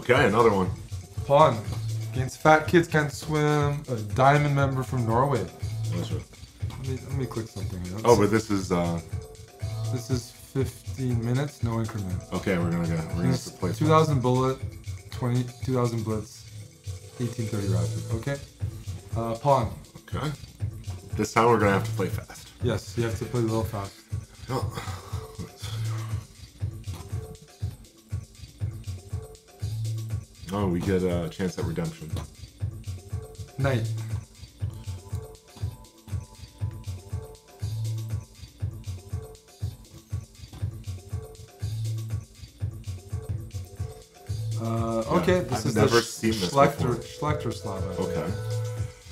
Okay, another one. Pawn. Against Fat Kids Can't Swim, a diamond member from Norway. That's right. Let me, let me click something here. Oh, but this is uh This is 15 minutes, no increment. okay. We're gonna get we're gonna have to play. 2000 bullet, 20, 2000 blitz, 1830 rapid. Okay. Uh, pawn. Okay. This time we're gonna have to play fast. Yes, you have to play a little fast. Oh. Oh, we get a chance at redemption. Knight. Uh, okay, this I've is never the seen this Schlechter. Schlechter. I. Okay.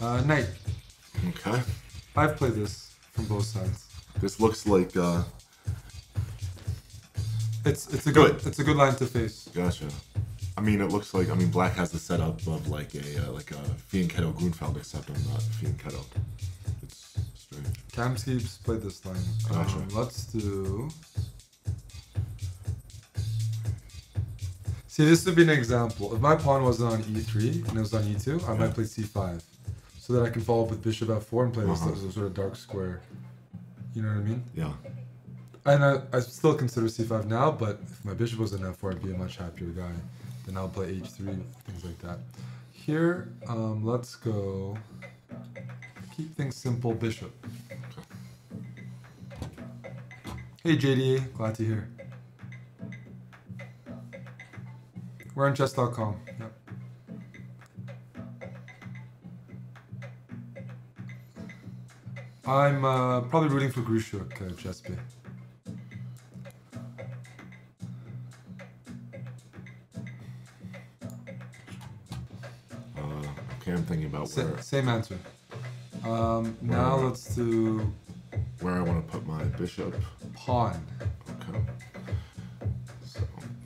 Uh, Knight. Okay. I've played this from both sides. This looks like uh It's it's a good, Good. it's a good line to face. gotcha. I mean, it looks like I mean, black has the setup of like a uh, like a Fianchetto Grunfeld, except I'm not Fianchetto. It's strange. Kamsky's played this line. Gotcha. Um, let's do. See, this would be an example. If my pawn wasn't on e3 and it was on e2, I Yeah. might play c5, so that I can follow up with bishop f4 and play this Uh-huh. sort of dark square. You know what I mean? Yeah. And I, I still consider c5 now, but if my bishop was in f4, I'd be a much happier guy. Then I'll play h3, things like that. Here, um, let's go. Keep things simple, bishop. Hey JDA, glad to hear. We're on chess.com. Yep. I'm uh, probably rooting for Grischuk, uh, Chesby. Thinking about Sa- where same answer. Um, now Where- let's do where I want to put my bishop. pawn. Okay. So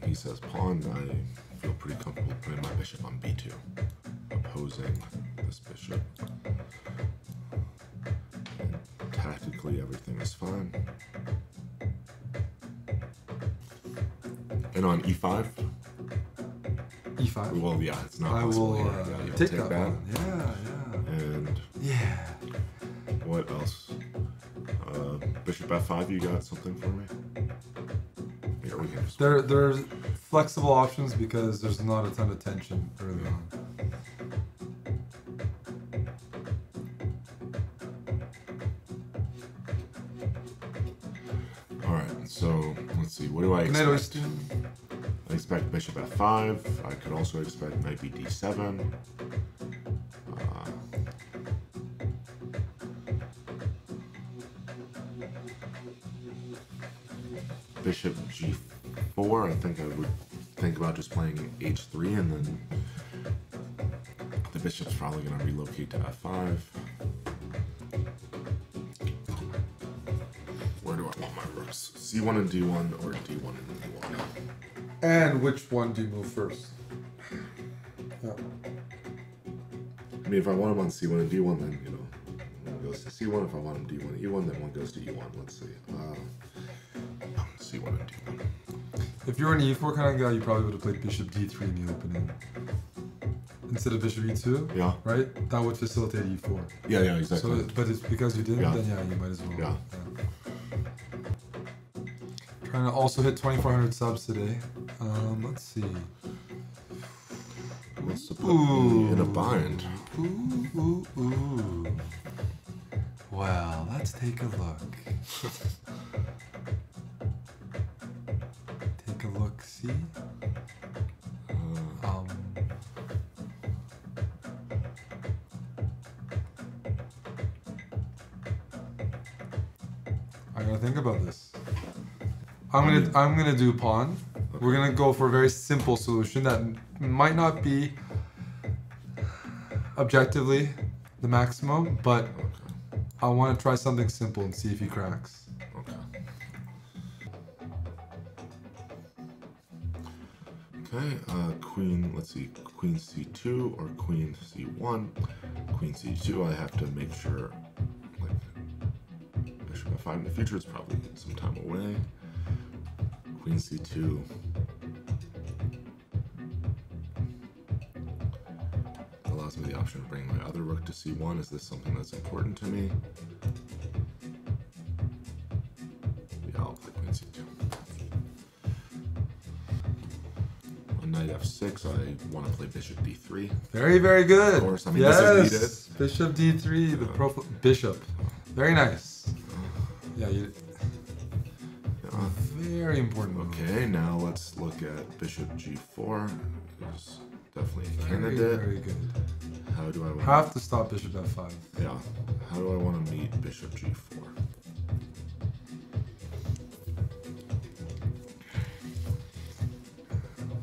he says pawn. I feel pretty comfortable putting my bishop on b2, opposing this bishop. And tactically, everything is fine. And on e5, E5. well, yeah, it's not I possible will here. uh, Yeah, you'll take, that, one. Yeah, And yeah. Yeah. what else? Uh, bishop f5. You got something for me? Here we can. There, there's flexible options because there's not a ton of tension early on. All right. So let's see. What do I expect? Expect bishop f5. I could also expect b d7. Uh, bishop g4. I think I would think about just playing h3 and then the bishop's probably going to relocate to f5. Where do I want my rooks? c1 and d1 or d1 and e1? And which one do you move first? Yeah. I mean, if I want him on C1 and D1, then, you know, one goes to C1. If I want him D1 and E1, then one goes to E1. Let's see. Uh, C1 and D1. If you're an E4 kind of guy, you probably would have played Bishop D3 in the opening instead of Bishop E2. Yeah. Right? That would facilitate E4. Yeah, yeah, exactly. So, but it's because you didn't, Yeah. then yeah, you might as well. Yeah. Trying to also hit 2,400 subs today. Um, let's see. Wants to put me in a bind. Ooh, ooh, ooh. Well, let's take a look. take a look, see? Uh, Um, I gotta think about this. I'm gonna I'm gonna do pawn. We're gonna go for a very simple solution that might not be objectively the maximum, but. I want to try something simple and see if he cracks. Okay. Uh, queen, let's see, queen c2 or queen c1. Queen c2, I have to make sure, like, bishop f5 in the future is probably some time away. Queen c2. Me the option of bringing my other rook to c1. Is this something that's important to me? Yeah, I'll play queen c2. On knight f6, I want to play bishop d3. Very, very good. Of course, I mean, this yes. is Bishop d3, the uh, profile. Bishop. Very nice. Uh, yeah, you, Yeah. very important. Okay, now let's look at bishop g4. There's definitely a Very, candidate. very good. How do I want Have to stop bishop f5. Yeah. How do I want to meet bishop g4?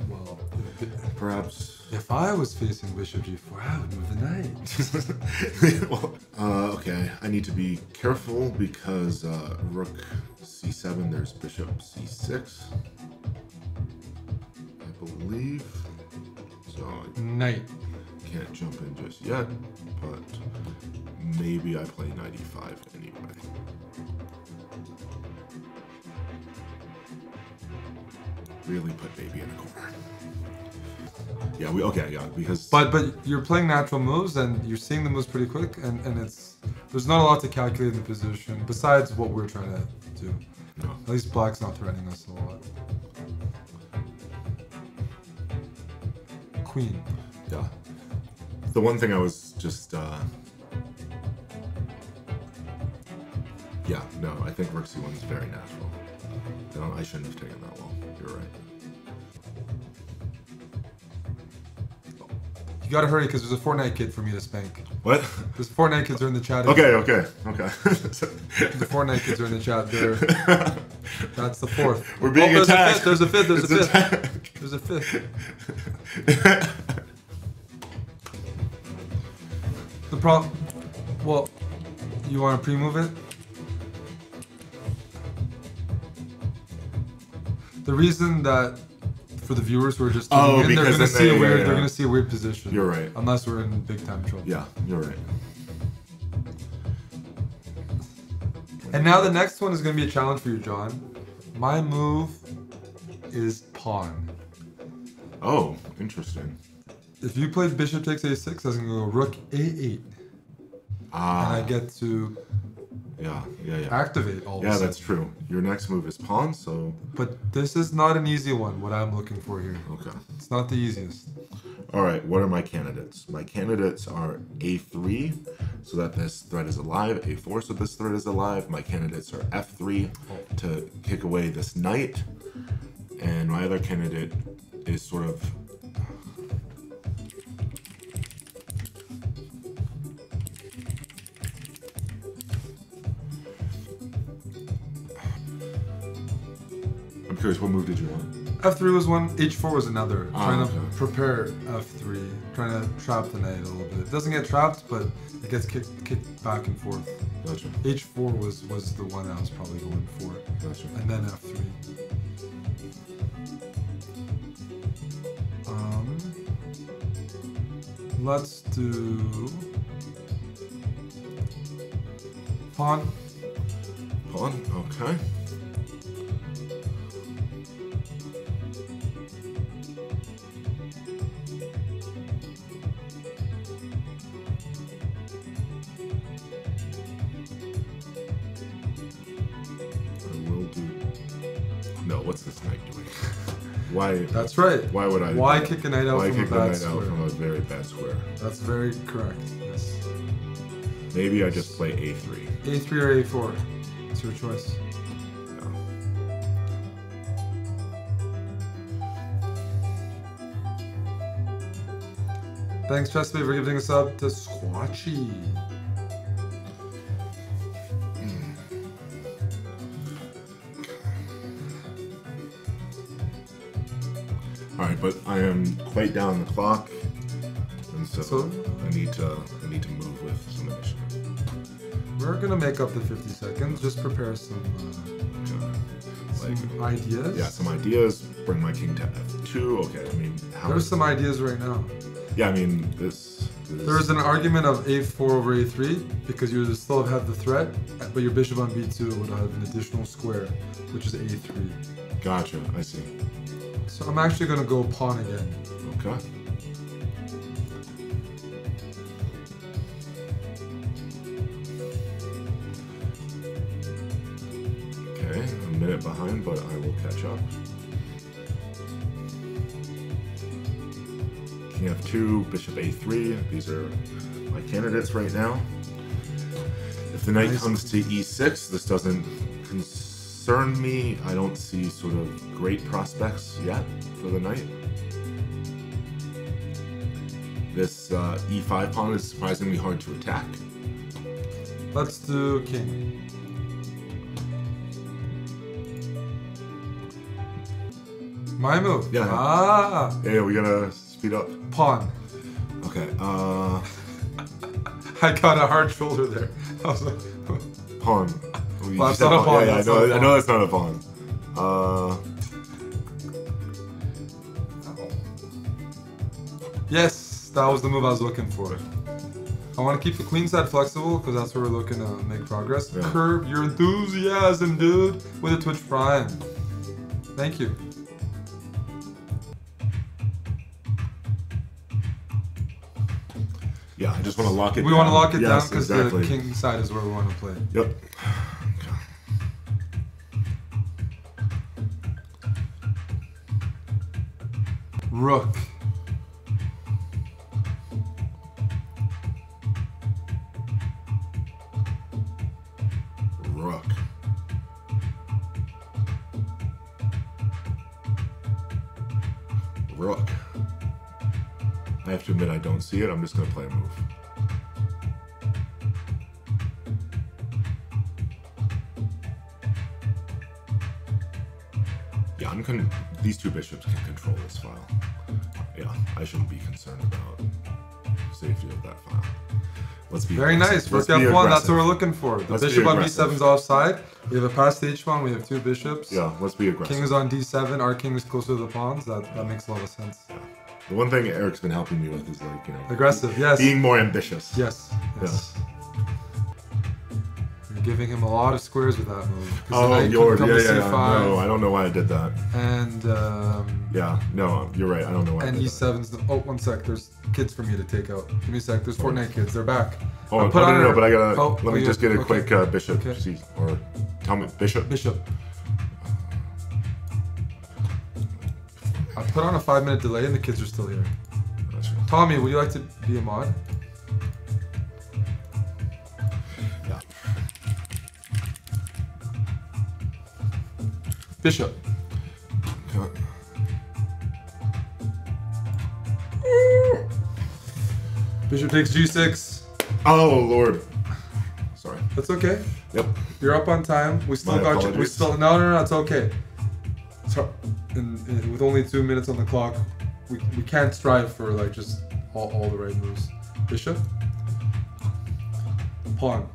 Well, Perhaps. if I was facing bishop g4, I would move the knight. well, uh, okay, I need to be careful because uh, rook c7, there's bishop c6. I believe. So knight. Jump in just yet, but maybe I play 95 anyway. Really put baby in the corner. Yeah, we okay, yeah, because But but you're playing natural moves and you're seeing the moves pretty quick and, and it's there's not a lot to calculate in the position besides what we're trying to do. no. At least black's not threatening us a lot. Queen. Yeah. The one thing I was just uh Yeah, no, I think Rook C1 is very natural. I, I shouldn't have taken that long. You're right. You gotta hurry because there's a Fortnite kid for me to spank. What? There's Fortnite kids are in the chat. Okay, okay, okay. The Fortnite kids are in the chat. They're, that's the fourth. We're being oh, there's attacked. A fifth, there's a fifth. There's It's a fifth. attack. There's a fifth. Well, you want to pre-move it? The reason that for the viewers who are just tuning Oh, in, they're gonna see a they- weird. yeah, They're yeah. gonna see a weird position. You're right. Unless we're in big time trouble. yeah, you're right. And now the next one is gonna be a challenge for you, John. My move is pawn. Oh, interesting. If you play bishop takes a6, I was gonna go rook a8, Ah. and I get to yeah, yeah, yeah. activate all. Yeah, that's true. Your next move is pawn, so But this is not an easy one. What I'm looking for here, okay. it's not the easiest. All right, what are my candidates? My candidates are A3, so that this thread is alive, A4, so this thread is alive. My candidates are F3 to kick away this knight, and my other candidate is sort of. Curious, what move did you want? F3 was one, H4 was another. Ah, trying okay. to prepare F3, trying to trap the knight a little bit. It doesn't get trapped, but it gets kicked kicked back and forth. Gotcha, H4 was was the one I was probably going for, gotcha. and then F3. Um, let's do pawn. Pawn, okay. That's right. Why would I? Why kick a knight out Why from a kick the bad square? from a very bad square? That's very correct. Yes. Maybe I just play a3. A3 or A4. It's your choice. Thanks, Chesapeake, for giving us up to Squatchy. All right, but I am quite down the clock, and so, So- I need to I need to move with some initiative. We're gonna make up the 50 seconds. Just prepare some, uh, some ideas. Yeah, some ideas. Bring my king to f2. Okay, I mean, how There's some ideas right now. Yeah, I mean, this. this There's an argument of A4 over A3 because you would still have the threat, but your bishop on B2 would have an additional square, which is A3. Gotcha. I see. So I'm actually going to go pawn again. Okay. Okay, a minute behind, but I will catch up. King f2, bishop a3. These are my candidates right now. If the knight nice. comes to e6, this doesn't concern me. I don't see sort of great prospects yet for the knight. This uh, e5 pawn is surprisingly hard to attack. Let's do king. My move. Yeah. Ah, Yeah, we gotta speed up. pawn. Okay, uh, I got a hard shoulder there. I was like, pawn. Well, that's said not a pawn, Yeah, yeah, I know, I know that's not a pawn. Uh, yes, that was the move I was looking for. I want to keep the queen side flexible because that's where we're looking to make progress. Yeah. Curb your enthusiasm, dude, with a Twitch Prime. Thank you. yeah, I just want to lock it We down. want to lock it down because exactly. the king side is where we want to play. Yep. Rook. Rook. Rook. I have to admit I don't see it. I'm just gonna play a move. Yeah, I'm con- these two bishops can control this file. Yeah, I shouldn't be concerned about safety of that file. Let's be Very aggressive. nice. Rook Let's be F1, that's what we're looking for. The Let's bishop on aggressive. D7 is offside. We have a passed H1, we have two bishops. Yeah, let's be aggressive. King is on D7, our king is closer to the pawns. That, that makes a lot of sense. The one thing Eric's been helping me with is like, you know, Aggressive, yes. being more ambitious. Yes, yes. You're giving him a lot of squares with that move. Oh, knight could Lord, come yeah, yeah, yeah. No, I don't know why I did that. And um, Yeah, no, you're right. I don't know why and I did that. E7's the. Oh, one sec. There's kids for me to take out. Give me a sec. There's Fortnite kids. They're back. Oh, put no, no, no, but I gotta, Oh, let oh, me just get a okay. quick uh, bishop, Okay. see, or tell me, bishop? Bishop. I put on a five minute delay and the kids are still here. Tommy, would you like to be a mod? Bishop. Bishop takes G6. Oh, Lord. Sorry. That's okay. Yep. You're up on time. We still My got you. We still no no no. It's okay. So, in, in, with only two minutes on the clock, we, we can't strive for like just all, all the right moves. Bishop. Pawn.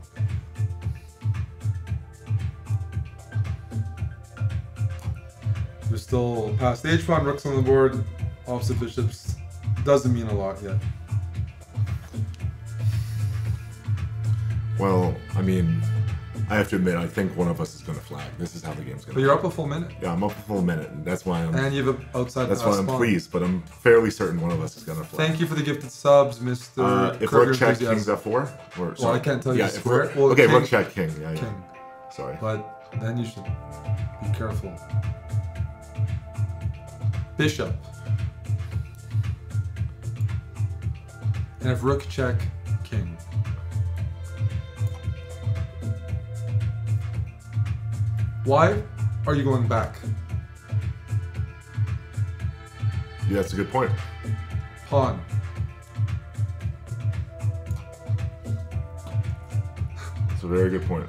There's still past H pawn, rooks on the board, opposite bishops. Doesn't mean a lot yet. Well, I mean, I have to admit, I think one of us is going to flag. This is how the game's going But to you're up a full minute, Yeah, I'm up a full minute, and that's why I'm, and you have a outside. that's uh, why I'm spawn. pleased, but I'm fairly certain one of us is going to flag. Thank you for the gifted subs, Mr. Uh, if Curb rook check king's f4? Or, sorry. I can't tell you yeah, if square. Well, okay, king- rook check king. Yeah, yeah. King. Sorry. But then you should be careful. Bishop. And if rook check, king. Why are you going back? Yeah, that's a good point. Pawn. That's a very good point.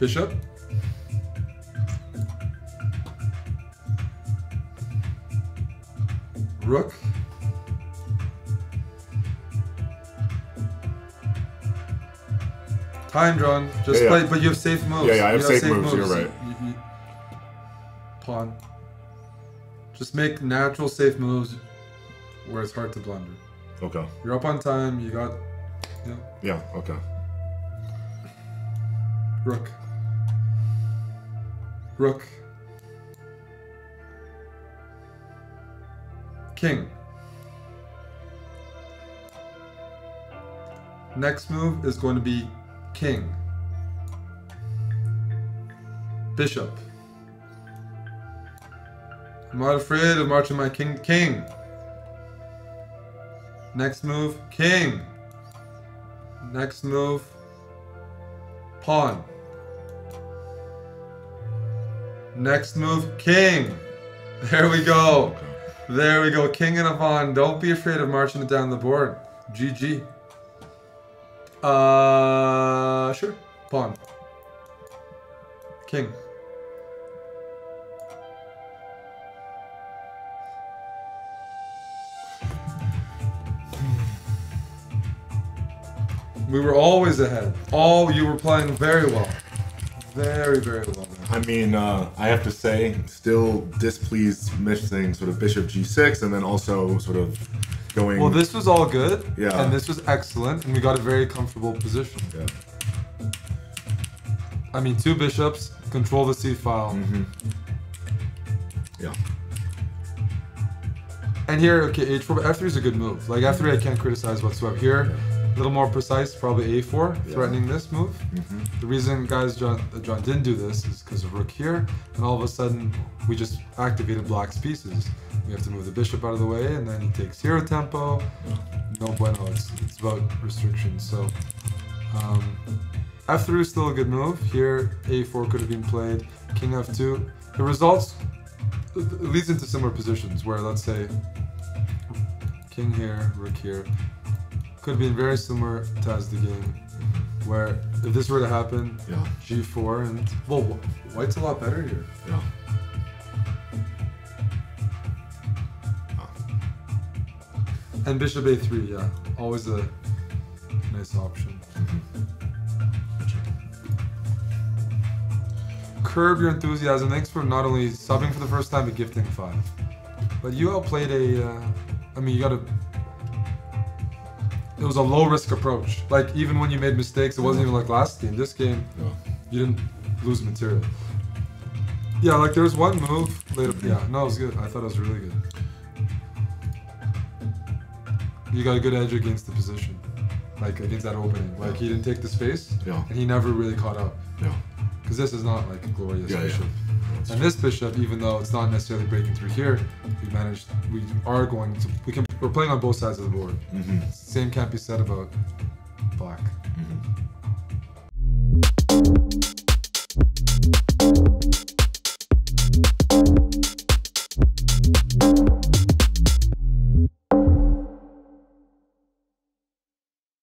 Bishop. Rook. Time drawn. Just Yeah, yeah. play, but you have safe moves. Yeah, yeah, I have You safe moves, you're right. You- you- pawn. Just make natural safe moves where it's hard to blunder. Okay. You're up on time. You got yeah, Yeah, okay. rook. Rook. King. Next move is going to be king. Bishop. I'm not afraid of marching my king. King. Next move, king. Next move, pawn. Next move, king. There we go. There we go. King and a pawn. Don't be afraid of marching it down the board. GG. Uh, sure. Pawn. King. We were always ahead. All you were playing very well. Very, very well. I mean, uh, I have to say, still displeased missing sort of bishop g6, and then also sort of going. Well, this was all good. Yeah. And this was excellent, and we got a very comfortable position. Yeah. I mean, two bishops control the c file. Mm -hmm. Yeah. And here, okay, h4, but f3 is a good move. Like f3, I can't criticize whatsoever. Here, a little more precise, probably a4, Yeah. threatening this move. hmm The reason, guys, John, John didn't do this is because of rook here, and all of a sudden we just activated black's pieces. We have to move the bishop out of the way, and then he takes hero tempo. No bueno. It's it's about restrictions. So um, f3 is still a good move. Here, a4 could have been played. King f2. The results leads into similar positions where let's say king here, rook here, could have been very similar to as the game. Where if this were to happen, Yeah. g4 and well, white's a lot better here. Yeah. And bishop a3, yeah, always a nice option. Curb your enthusiasm. Thanks for not only subbing for the first time but gifting five. But you outplayed a. Uh, I mean, you got a. It was a low risk approach. Like even when you made mistakes, it wasn't even like last game. This game, Yeah. you didn't lose material. Yeah, like there was one move later. Yeah, no, it was good. I thought it was really good. You got a good edge against the position, like against that opening. Like he didn't take the space, Yeah. and he never really caught up. Yeah. Because this is not like a glorious Yeah, yeah. bishop. That's And this bishop, even though it's not necessarily breaking through here, we managed. We are going to. We can. We're playing on both sides of the board. hmm Same can't be said about black.